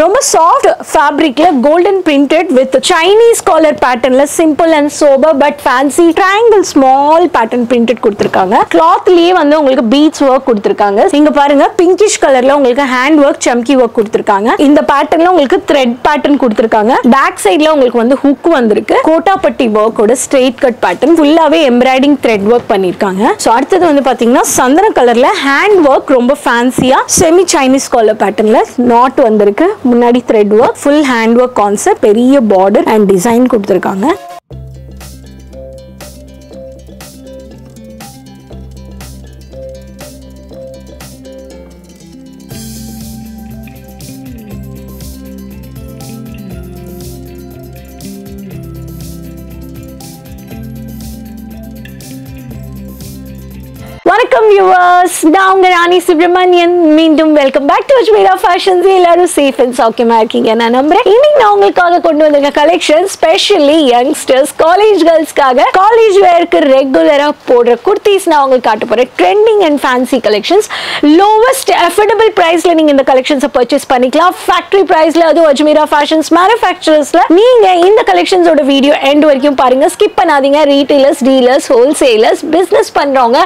ரொம்ப soft ஃபேப்ரிக்ல golden printed with Chinese collar பேட்டர்ன்ல simple and sober but fancy triangle small pattern printed கொடுத்துருக்காங்க. கிளாத்லயே வந்து உங்களுக்கு பீட்ஸ் ஒர்க் கொடுத்துருக்காங்க. இங்க பாருங்க பிங்கிஷ் கலர்ல உங்களுக்கு ஹேண்ட் ஒர்க் சம்கி ஒர்க் கொடுத்துருக்காங்க. இந்த பேட்டர்ன்ல உங்களுக்கு த்ரெட் பேட்டர்ன் கொடுத்துருக்காங்க. பேக் சைட்ல உங்களுக்கு வந்து ஹுக் வந்திருக்கு. கோட்டாப்பட்டி ஒர்க்கோட ஸ்ட்ரெயிட் கட் பேட்டர்ன் ஃபுல்லாவே எம்ப்ராய்டிங் த்ரெட் ஒர்க் பண்ணிருக்காங்க. ஸோ அடுத்தது வந்து பாத்தீங்கன்னா சந்தன கலர்ல ஹேண்ட் ஒர்க் ரொம்ப ஃபேன்சியா செமி சைனீஸ் காலர் பேட்டர்ன்ல நாட் வந்திருக்கு. முன்னாடி thread work full hand work concept பெரிய பார்டர் அண்ட் டிசைன் கொடுத்துருக்காங்க. வணக்கம் வியூவர்ஸ் நான் உங்க ராணி சுப்ரமணியன் மீண்டும் welcome back to Ajmeera fashions எல்லாரும் சேஃப் அண்ட் சௌக்கியமாக இருக்கீங்க நான் நம்புறேன். இன்னைக்கு நான் உங்களுக்காக கொண்டு வந்திருக்க கலெக்ஷன் ஸ்பெஷலி யங்ஸ்டர்ஸ் காலேஜ் கேர்ள்ஸ்க்காக காலேஜ் வேருக்கு ரெகுலரா போடுற குர்த்திஸ் நான் உங்களுக்கு காட்ட போகிறேன் trending and fancy collections lowest affordable பிரைஸ்ல நீங்க இந்த கலெக்ஷன்ஸை பர்ச்சேஸ் பண்ணிக்கலாம். ஃபேக்டரி பிரைஸ்ல அதுவும் அஜ்மீரா ஃபேஷன்ஸ் மேனுஃபேக்சரர்ஸில் நீங்க இந்த கலெக்ஷன்ஸோட வீடியோ எண்ட் வரைக்கும் பாருங்க. ஸ்கிப் பண்ணாதீங்க. ரீட்டைலர்ஸ் டீலர்ஸ் ஹோல்சேலர்ஸ் பிசினஸ் பண்றவங்க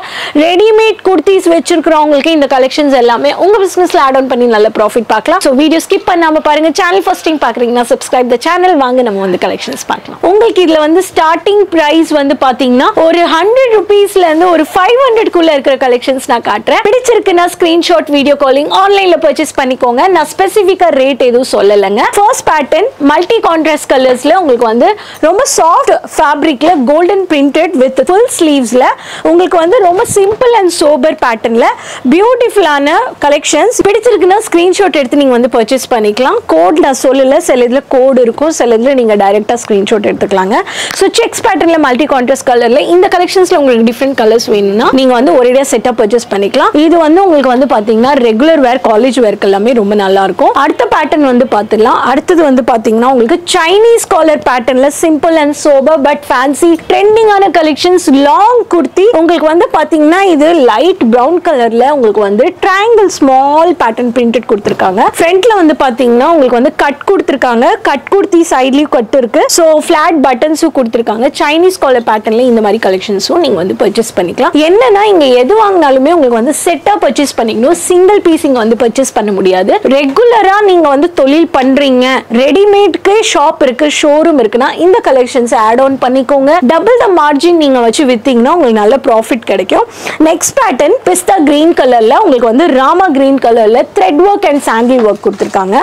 ரெடிமேட் குர்த்திஸ் வச்சிருக்கிறவங்களுக்கு இந்த கலெக்ஷன்ஸ் எல்லாமே உங்க பிசினஸ்ல ஆட் ஆன் பண்ணி நல்ல ப்ராஃபிட் பார்க்கலாம் ஸோ வீடியோ ஸ்கிப் பண்ணாம பாருங்க சேனல் ஃபர்ஸ்ட் டைம் பாக்குறீங்கன்னா சப்ஸ்கிரைப் த சேனல் வாங்க நம்ம வந்து கலெக்ஷன்ஸ் பார்க்கலாம். உங்களுக்கு இதுல வந்து ஸ்டார்டிங் பிரைஸ் வந்து பாத்தீங்கன்னா ஒரு ஹண்ட்ரட் ருபீஸ்ல இருந்து ஒரு ஃபைவ் ஹண்ட்ரட் குள்ள இருக்கிற கலெக்ஷன்ஸ் நான் காட்டுறேன். பிடிச்சிருக்குன்னா ஸ்கிரீன்ஷாட் வீடியோ காலிங் ஆன்லைன்ல பர்ச்சேஸ் பண்ணிக்கோங்க. நான் ஸ்பெசிஃபிக்கா ரேட் எதுவும் சொல்லலைங்க. ஃபர்ஸ்ட் பேட்டர்ன் மல்டி கான்ட்ராஸ்ட் கலர்ஸ்ல உங்களுக்கு வந்து ரொம்ப சாஃப்ட் ஃபேப்ரிக்ல கோல்டன் பிரிண்டட் வித் ஃபுல் ஸ்லீவ்ஸ்ல உங்களுக்கு வந்து ரொம்ப சிம்பிள் அண்ட் சோபர் பேட்டர்னில் பியூட்டிஃபுல்லான கலெக்ஷன்ஸ் பிடிச்சிருக்குன்னா ஸ்க்ரீன்ஷாட் எடுத்து நீங்கள் வந்து பர்ச்சேஸ் பண்ணிக்கலாம். கோட் நான் சொல்லலை. சில இதில் கோட் இருக்கும். சில இதில் நீங்கள் டைரெக்டாக ஸ்க்ரீன்ஷாட் எடுத்துக்கலாங்க. ஸோ செக்ஸ் பேட்டர்னில் மல்டி கான்ட்ராஸ்ட் கலரில் இந்த கலெக்ஷன்ஸில் உங்களுக்கு டிஃப்ரெண்ட் கலர்ஸ் வேணும்னா நீங்கள் வந்து ஒரேடியாக செட்டாக பர்ச்சேஸ் பண்ணிக்கலாம். இது வந்து உங்களுக்கு வந்து பார்த்தீங்கன்னா ரெகுலர் வேர் காலேஜ் வேர்க்கு எல்லாமே ரொம்ப நல்லா இருக்கும். அடுத்த பேட்டர்ன் வந்து பார்த்துடலாம் அடுத்தது வந்து பார்த்தீங்கன்னா உங்களுக்கு சைனீஸ் காலர் பேட்டர்னில் simple and sober but fancy ட்ரெண்டிங்கான கலெக்ஷன்ஸ் லாங் குர்த்தி உங்களுக்கு வந்து பார்த்தீங்கன்னா இது லைட் பிரவுன் கலர்ல உங்களுக்கு வந்து ட்ரையாங்கிள் ஸ்மால் பேட்டர்ன் பிரிண்டட் கொடுத்துருக்காங்க. ஃப்ரண்ட்ல வந்து பாத்தீங்கன்னா உங்களுக்கு வந்து கட் கொடுத்துருக்காங்க. கட் குர்த்தி சைட்லயும் கட் இருக்கு. ஸோ ஃபிளாட் பட்டன்ஸும் கொடுத்துருக்காங்க. சைனீஸ் காலர் பேட்டர்ன்ல இந்த மாதிரி கலெக்ஷன்ஸும் நீங்க வந்து பர்ச்சேஸ் பண்ணிக்கலாம். என்னன்னா இங்க எது வாங்கினாலுமே உங்களுக்கு வந்து செட்டா பர்ச்சேஸ் பண்ணிக்கணும். சிங்கிள் பீஸ் இங்க வந்து பர்ச்சேஸ் பண்ண முடியாது. ரெகுலரா நீங்க வந்து தொழில் பண்றீங்க. ரெடிமேட்க்கு ஷாப் இருக்கு ஷோரூம் இருக்குன்னா இந்த கலெக்ஷன்ஸ் ஆட் ஆன் பண்ணிக்கோங்க. டபுள் த மார்ஜின் நீங்க வச்சு வித்தீங்கன்னா உங்களுக்கு நல்ல ப்ராஃபிட் கிடைக்கும். நெக்ஸ்ட் பேட்டர்ன் பிஸ்தா கிரீன் கலரில் உங்களுக்கு வந்து ராமா கிரீன் கலரில் thread work and sandal work கொடுத்துருக்காங்க.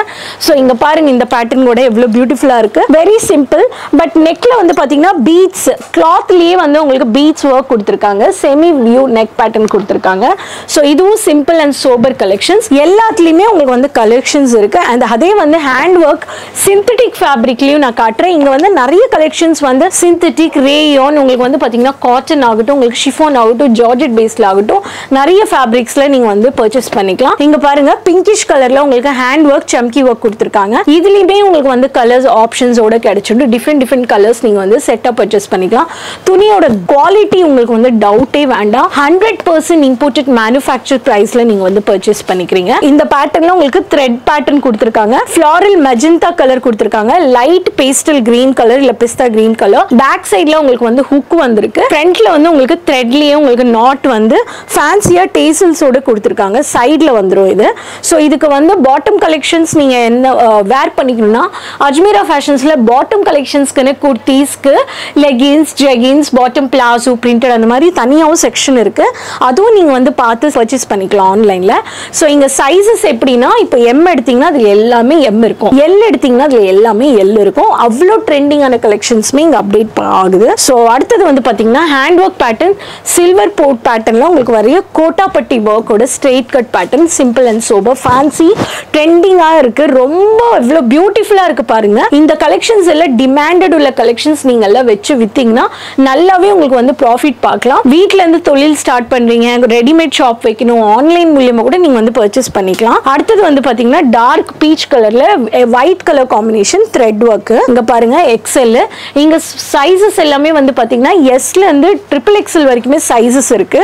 ஸோ இங்கே பாருங்க இந்த பேட்டர்ன் கூட எவ்வளோ பியூட்டிஃபுல்லாக இருக்குது வெரி சிம்பிள் பட் நெக்கில் வந்து பார்த்தீங்கன்னா பீட்ஸ் கிளாத்லேயே வந்து உங்களுக்கு பீட்ஸ் ஒர்க் கொடுத்துருக்காங்க. செமி வியூ நெக் பேட்டர்ன் கொடுத்துருக்காங்க. ஸோ இதுவும் சிம்பிள் அண்ட் சோபர் கலெக்ஷன்ஸ் எல்லாத்துலேயுமே உங்களுக்கு வந்து கலெக்ஷன்ஸ் இருக்குது அண்ட் அதே வந்து ஹேண்ட் ஒர்க் சிந்தட்டிக் ஃபேப்ரிக்லேயும் நான் காட்டுறேன். இங்கே வந்து நிறைய கலெக்ஷன்ஸ் வந்து சிந்தட்டிக் ரேயோன் உங்களுக்கு வந்து பார்த்தீங்கன்னா காட்டன் ஆகட்டும் உங்களுக்கு ஷிஃபோன் ஆகட்டும் ஜார்ஜெட் பேஸில் ஆகட்டும். நிறைய ஃபேப்ரிக்ஸ்ல நீங்க வந்து பர்ச்சேஸ் பண்ணிக்கலாம். இங்க பாருங்க பிங்கிஷ் கலர்ல உங்களுக்கு ஹேண்ட் ஒர்க் சம்கி ஒர்க் கொடுத்துருக்காங்க. இதுலயுமே உங்களுக்கு வந்து கலர்ஸ் ஆப்ஷன்ஸோட கிடைச்சிட்டு டிஃப்ரெண்ட் டிஃப்ரெண்ட் கலர்ஸ் நீங்க வந்து செட்டா பர்ச்சேஸ் பண்ணிக்கலாம். துணியோட குவாலிட்டி உங்களுக்கு வந்து டவுட்டே வேண்டாம். ஹண்ட்ரட் பர்சன்ட் இம்போர்ட்டட் மேனுஃபேக்சர் பிரைஸ்ல நீங்க வந்து பர்ச்சேஸ் பண்ணிக்கிறீங்க. இந்த பேட்டர்ன்ல உங்களுக்கு த்ரெட் பேட்டர்ன் கொடுத்துருக்காங்க. ஃபிளாரல் மெஜந்தா கலர் கொடுத்துருக்காங்க. லைட் பேஸ்டல் கிரீன் கலர் இல்ல பிஸ்தா கிரீன் கலர் பேக் சைட்ல உங்களுக்கு வந்து ஹுக் வந்திருக்கு. ஃப்ரண்ட்ல வந்து உங்களுக்கு த்ரெட்லயே உங்களுக்கு நாட் வந்து ஃபேன்சியாக டேசல்ஸோடு கொடுத்துருக்காங்க. சைடில் வந்துடும் இது. ஸோ இதுக்கு வந்து பாட்டம் கலெக்ஷன்ஸ் நீங்கள் என்ன வேர் பண்ணிக்கணும்னா அஜ்மீரா ஃபேஷன்ஸில் பாட்டம் கலெக்ஷன்ஸ்க்குன்னு குர்த்தீஸ்க்கு leggings jeggings bottom palazzo printed அந்த மாதிரி தனியாகவும் செக்ஷன் இருக்குது அதுவும் நீங்கள் வந்து பார்த்து பர்ச்சேஸ் பண்ணிக்கலாம் ஆன்லைனில் ஸோ இங்கே சைஸஸ் எப்படின்னா இப்போ எம் எடுத்தீங்கன்னா அதில் எல்லாமே எம் இருக்கும். எல் எடுத்தீங்கன்னா அதில் எல்லாமே எல் இருக்கும். அவ்வளோ ட்ரெண்டிங்கான கலெக்ஷன்ஸுமே இங்கே அப்டேட் ஆகுது. ஸோ அடுத்தது வந்து பார்த்தீங்கன்னா hand work pattern silver border பேட்டர்னில் உங்களுக்கு வரைய கோட்டாப்பட்டி ஒர்க்கோட straight cut pattern simple and sober fancy ட்ரெண்டிங்காக இருக்கு. ரொம்ப இவ்வளோ பியூட்டிஃபுல்லாக இருக்கு பாருங்க. இந்த கலெக்ஷன்ஸ் எல்லாம் டிமாண்டட் உள்ள கலெக்ஷன்ஸ் நீங்க எல்லாம் வச்சு வித்தீங்கன்னா நல்லாவே உங்களுக்கு வந்து ப்ராஃபிட் பார்க்கலாம். வீட்டிலேருந்து இருந்து தொழில் ஸ்டார்ட் பண்றீங்க ரெடிமேட் ஷாப் வைக்கணும் ஆன்லைன் மூலியமா கூட நீங்க வந்து பர்ச்சேஸ் பண்ணிக்கலாம். அடுத்தது வந்து பாத்தீங்கன்னா டார்க் பீச் கலர்ல white colour combination thread work இங்க பாருங்க எக்ஸ்எல் இங்க சைஸஸ் எல்லாமே வந்து பாத்தீங்கன்னா எஸ்ல இருந்து ட்ரிபிள் எக்ஸ்எல் வரைக்குமே சைஸஸ் இருக்கு.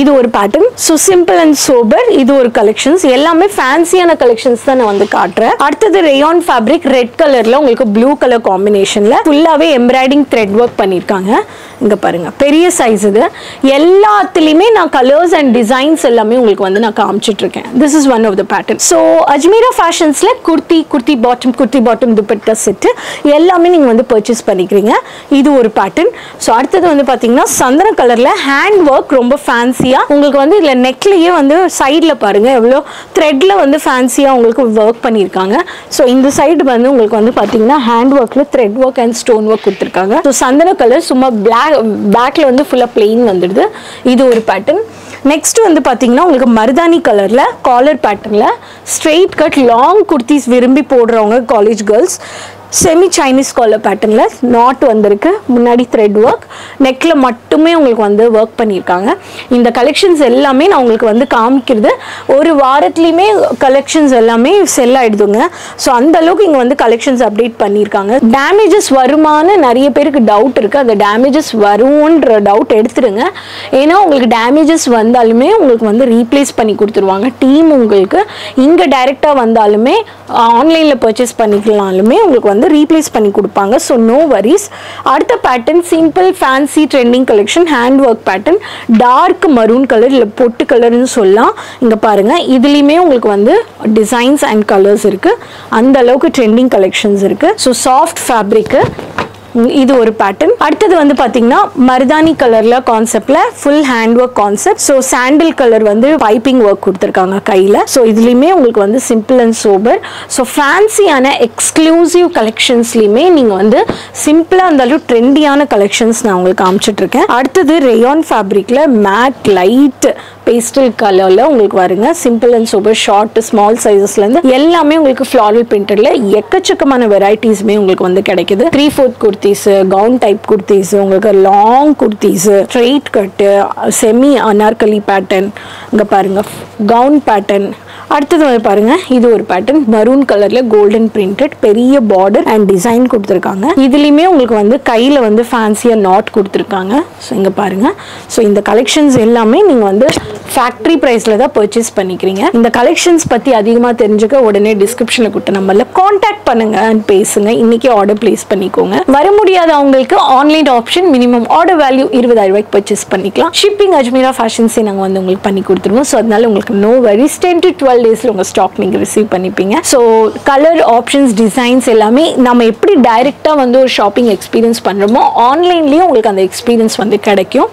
இது ஒரு pattern so simple and sober இது ஒரு கலெக்ஷன்ஸ் எல்லாமே ஃபேன்சியான கலெக்ஷன்ஸ் தான் நான் வந்து காட்டுறேன். அடுத்தது ரேயான் ஃபேப்ரிக் ரெட் கலர்ல உங்களுக்கு ப்ளூ கலர் காம்பினேஷன்ல ஃபுல்லாவே எம்ப்ராய்டிங் த்ரெட் ஒர்க் பண்ணியிருக்காங்க. இங்கே பாருங்கள் பெரிய சைஸ் இது. எல்லாத்துலேயுமே நான் கலர்ஸ் அண்ட் டிசைன்ஸ் எல்லாமே உங்களுக்கு வந்து நான் காமிச்சிட்டு இருக்கேன் this is one of the pattern so Ajmera ஃபேஷன்ஸில் kurti kurti bottom kurti bottom dupatta set எல்லாமே நீங்கள் வந்து பர்ச்சேஸ் பண்ணிக்கிறீங்க. இது ஒரு பேட்டர்ன் ஸோ அடுத்தது வந்து பார்த்தீங்கன்னா சந்தன கலரில் ஹேண்ட் ஒர்க் ரொம்ப ஃபேன்சியாக உங்களுக்கு வந்து இதில் நெக்லேயே வந்து சைடில் பாருங்கள் எவ்வளோ த்ரெட்டில் வந்து ஃபேன்சியாக உங்களுக்கு ஒர்க் பண்ணியிருக்காங்க. ஸோ இந்த சைடு வந்து உங்களுக்கு வந்து பார்த்தீங்கன்னா ஹேண்ட் ஒர்க்ல thread work and stone work கொடுத்துருக்காங்க. ஸோ சந்தன கலர் சும்மா பிளாக் பேக்கில் வந்து ஃபுல்லாக பிளெயின் வந்துடுது. இது ஒரு பேட்டர்ன் நெக்ஸ்ட் வந்து பார்த்தீங்கன்னா உங்களுக்கு மருதாணி கலரில் காலர் பேட்டர்னில் ஸ்ட்ரெயிட் கட் லாங் குர்த்திஸ் விரும்பி போடுறவங்க college girls semi Chinese collar பேட்டர்னில் நாட் வந்திருக்கு. முன்னாடி த்ரெட் ஒர்க் நெக்கில் மட்டுமே உங்களுக்கு வந்து ஒர்க் பண்ணியிருக்காங்க. இந்த கலெக்ஷன்ஸ் எல்லாமே நான் உங்களுக்கு வந்து காமிக்கிறது. ஒரு வாரத்துலேயுமே கலெக்ஷன்ஸ் எல்லாமே செல் ஆகிடுதுங்க ஸோ அந்த அளவுக்கு இங்கே வந்து கலெக்ஷன்ஸ் அப்டேட் பண்ணியிருக்காங்க. டேமேஜஸ் வருமானு நிறைய பேருக்கு டவுட் இருக்குது அந்த டேமேஜஸ் வரும்ன்ற டவுட் எடுத்துருங்க. ஏன்னா உங்களுக்கு டேமேஜஸ் வந்தாலுமே உங்களுக்கு வந்து ரீப்ளேஸ் பண்ணி கொடுத்துருவாங்க. டீம் உங்களுக்கு இங்கே டைரெக்டாக வந்தாலுமே ஆன்லைனில் பர்ச்சேஸ் பண்ணிக்கலாலுமே உங்களுக்கு வந்து ரீப்ளேஸ் பண்ணி கொடுப்பாங்க. ஸோ நோ வரிஸ் அடுத்த pattern simple fancy trending collection hand work pattern dark maroon colour இல்லை பொட்டு கலர்னு சொல்லலாம். இங்கே பாருங்கள் இதுலேயுமே உங்களுக்கு வந்து டிசைன்ஸ் அண்ட் கலர்ஸ் இருக்குது அந்த அளவுக்கு ட்ரெண்டிங் கலெக்ஷன்ஸ் இருக்குது ஸோ சாஃப்ட் ஃபேப்ரிக்கு இது ஒரு பேட்டர்ன் அடுத்தது வந்து பாத்தீங்கன்னா மருதானி கலர்ல கான்செப்ட்ல full hand work concept so sandal colour வந்து பைப்பிங் ஒர்க் கொடுத்துருக்காங்க கையில. ஸோ இதுலயுமே உங்களுக்கு வந்து சிம்பிள் அண்ட் சோபர் ஸோ ஃபேன்சியான எக்ஸ்க்ளூசிவ் கலெக்ஷன்ஸ்லயுமே நீங்க வந்து சிம்பிளா இருந்தாலும் ட்ரெண்டியான கலெக்ஷன்ஸ் நான் உங்களுக்கு காமிச்சிட்டு இருக்கேன். அடுத்தது ரேயான் ஃபேப்ரிக்ல மேட் லைட் பேஸ்டல் கலர்ல உங்களுக்கு வருங்க. Simple and super short small சைஸஸ்லேருந்து எல்லாமே உங்களுக்கு ஃப்ளாரல் பிரிண்டட்ல எக்கச்சக்கமான வெரைட்டிஸ்மே உங்களுக்கு வந்து கிடைக்குது. Three fourth kurtis gown type kurtis உங்களுக்கு long kurtis straight cut semi Anarkali pattern இங்க பாருங்க கவுன் பேட்டர்ன் அடுத்தது வந்து பாருங்க இது ஒரு பேட்டர்ன் மரூன் கலர்ல கோல்டன் பிரிண்டட் பெரிய பார்டர் அண்ட் டிசைன் கொடுத்துருக்காங்க. இதுலயுமே உங்களுக்கு வந்து கையில வந்து ஃபேன்சியா நாட் கொடுத்துருக்காங்க. ஸோ இங்க பாருங்க. ஸோ இந்த கலெக்ஷன்ஸ் எல்லாமே நீங்க வந்து ஃபேக்டரி ப்ரைஸ்ல தான் பர்ச்சேஸ் பண்ணிக்கிறீங்க. இந்த கலெக்ஷன்ஸ் பத்தி அதிகமா தெரிஞ்சுக்க உடனே டிஸ்கிரிப்ஷன்ல கொடுத்த நம்பர்ல காண்டாக்ட் பண்ணுங்க அண்ட் பேசுங்க. இன்னைக்கு ஆர்டர் பிளேஸ் பண்ணிக்கோங்க. வர முடியாதவங்களுக்கு online option minimum order value இருபதாயிரம் ரூபாய்க்கு பர்ச்சேஸ் பண்ணிக்கலாம். ஷிப்பிங் அஜ்மீரா ஃபேஷன்ஸே நாங்கள் வந்து உங்களுக்கு பண்ணி கொடுத்துருவோம். ஸோ அதனால உங்களுக்கு no worries ten to twelve டேஸில் உங்கள் ஸ்டாக் நீங்கள் ரிசீவ் பண்ணிப்பீங்க. ஸோ கலர் ஆப்ஷன்ஸ் டிசைன்ஸ் எல்லாமே நம்ம எப்படி டைரெக்டாக வந்து ஒரு ஷாப்பிங் எக்ஸ்பீரியன்ஸ் பண்ணுறோமோ ஆன்லைன்லேயும் உங்களுக்கு அந்த எக்ஸ்பீரியன்ஸ் வந்து கிடைக்கும்.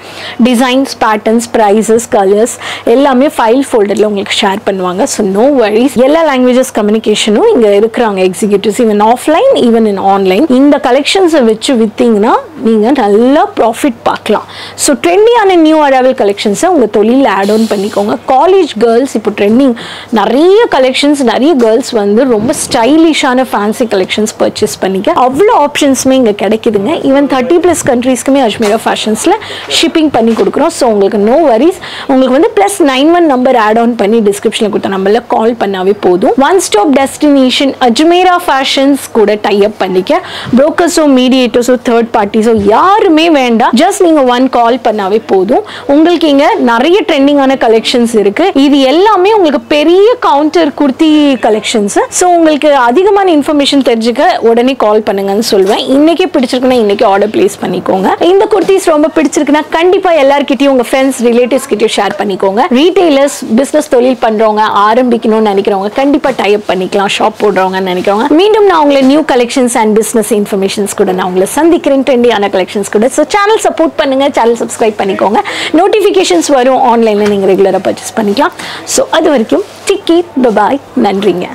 டிசைன்ஸ் பேட்டர்ன்ஸ் ப்ரைஸஸ் கலர்ஸ் எல்லாமே ஃபைல் ஃபோல்டரில் உங்களுக்கு ஷேர் பண்ணுவாங்க. ஸோ நோ வரிஸ் எல்லா லாங்குவேஜஸ் கம்யூனிகேஷனும் இங்கே இருக்கிறாங்க executives even offline even in online இந்த கலெக்ஷன்ஸை வச்சு விற்றீங்கன்னா நீங்கள் நல்லா ப்ராஃபிட் பார்க்கலாம். ஸோ ட்ரெண்டியான நியூ அரைவல் கலெக்ஷன்ஸை உங்கள் தொழிலில் ஆட் ஆன் பண்ணிக்கோங்க. காலேஜ் கேர்ள்ஸ் இப்போ ட்ரெண்டிங் நிறைய கலெக்ஷன்ஸ் நிறைய கேர்ள்ஸ் வந்து ரொம்ப ஸ்டைலிஷான ஃபேன்சி கலெக்ஷன்ஸ் பர்ச்சேஸ் பண்ணிக்க. அவ்வளோ ஆப்ஷன்ஸுமே இங்கே கிடைக்குதுங்க. ஈவன் தேர்ட்டி ப்ளஸ் கண்ட்ரீஸ்க்குமே அஜ்மீரா ஃபேஷன்ஸில் ஷிப்பிங் பண்ணி கொடுக்குறோம். ஸோ உங்களுக்கு நோ வரிஸ் உங்களுக்கு வந்து plus nine one number add on பண்ணி டிஸ்கிரிப்ஷனில் கொடுத்த நம்பரில் கால் பண்ணாவே போதும். One stop destination Ajmera fashions கூட டைப் பண்ணிக்க. புரோக்கர்ஸோ மீடியேட்டர்ஸோ தேர்ட் பார்ட்டிஸோ யாருமே வேண்டாம். ஜஸ்ட் நீங்கள் ஒன் கால் பண்ணாவே போதும். உங்களுக்கு இங்கே நிறைய ட்ரெண்டிங்கான கலெக்ஷன்ஸ் இருக்குது இது எல்லாமே உங்களுக்கு பெரிய கவுண்டர் குர்த்தி கலெக்ஷன்ஸ் ஸோ உங்களுக்கு அதிகமான இன்ஃபர்மேஷன் தெரிஞ்சுக்க உடனே கால் பண்ணுங்கன்னு சொல்லுவேன் இன்னைக்கே பிடிச்சிருக்குன்னா இன்னைக்கு ஆர்டர் பிளேஸ் பண்ணிக்கோங்க. இந்த குர்த்திஸ் ரொம்ப பிடிச்சிருக்குன்னா கண்டிப்பா எல்லார்கிட்டயும் உங்க ஃப்ரெண்ட்ஸ் ரிலேட்டிவ்ஸ் கிட்டயும் ஷேர் பண்ணிக்கோங்க. ரீட்டைலர்ஸ் பிசினஸ் தொழில் பண்றவங்க ஆரம்பிக்கணும்னு நினைக்கிறவங்க கண்டிப்பா டைப் பண்ணிக்கலாம் ஷாப் போடுறவங்கன்னு நினைக்கிறவங்க. மீண்டும் நான் உங்களை new collections and business informations கூட நான் உங்களை சந்திக்கிறேன். ட்ரெண்டியான கலெக்ஷன்ஸ் கூட. ஸோ சேனல் சப்போர்ட் பண்ணுங்க. சேனல் சப்ஸ்கிரைப் பண்ணிக்கோங்க. நோட்டிஃபிகேஷன்ஸ் வரும் ஆன்லைனில் நீங்கள் ரெகுலராக பர்ச்சேஸ் பண்ணிக்கலாம். ஸோ அது வரைக்கும் டிக்கி பபாய் நன்றிங்க.